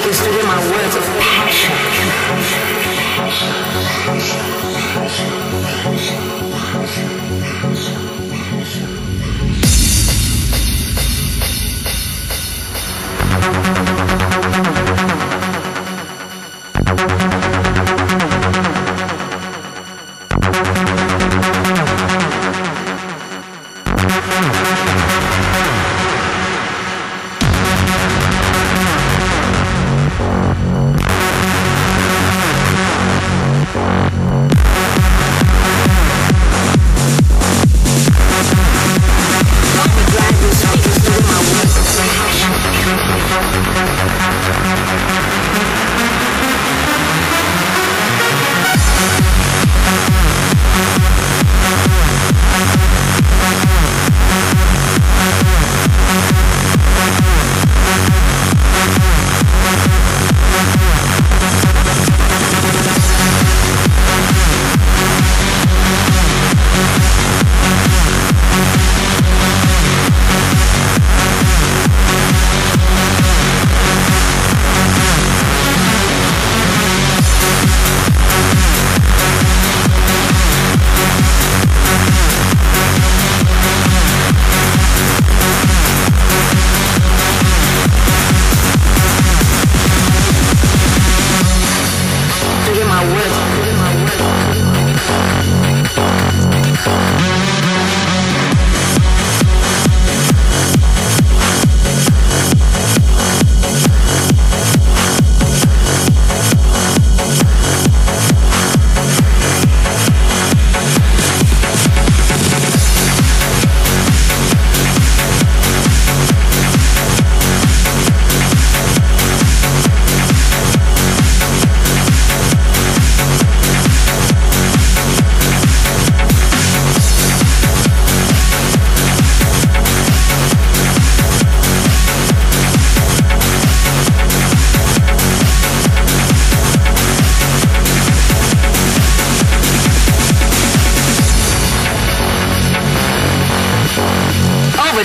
Speakers to hear my words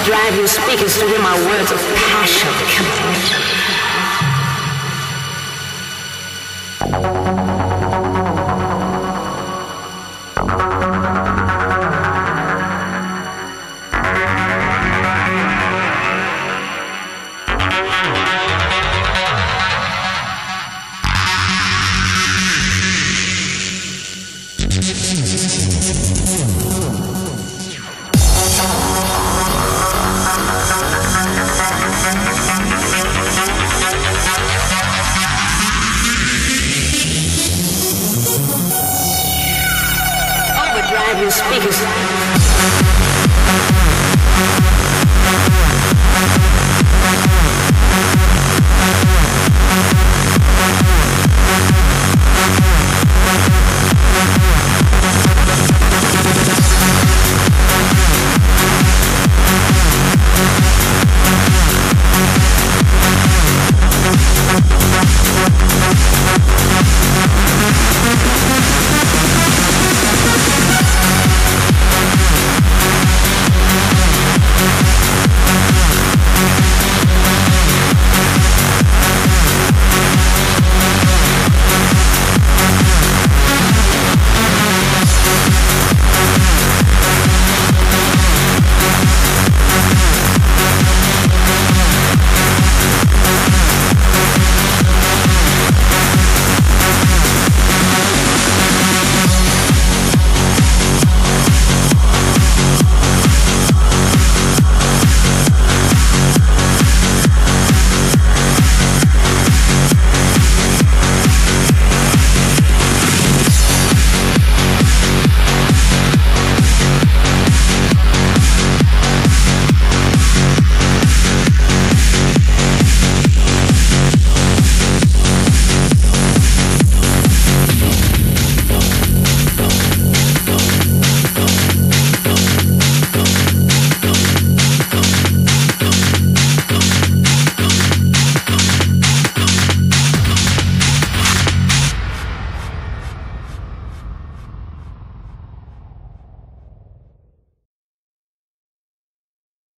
Overdrive your speakers to hear my words of passion. have you speakers.